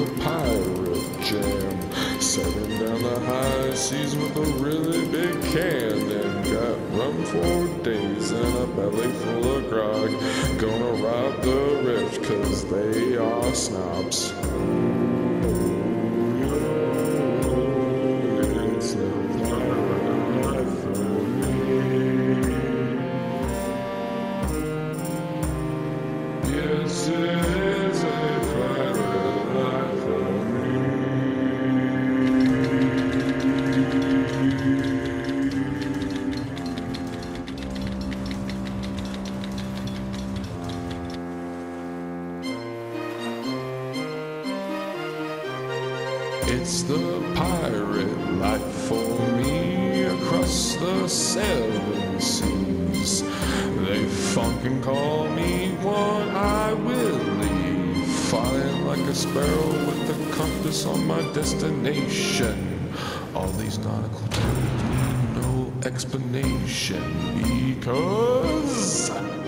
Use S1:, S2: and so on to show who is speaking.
S1: The pirate jam, sailing down the high seas with a really big can. And got rum for days and a belly full of grog. Gonna rob the rich cause they are snobs. Yes, It's the pirate life for me across the seven seas. They funkin' call me one I will leave, flying like a sparrow with the compass on my destination. All these nautical terms need no explanation because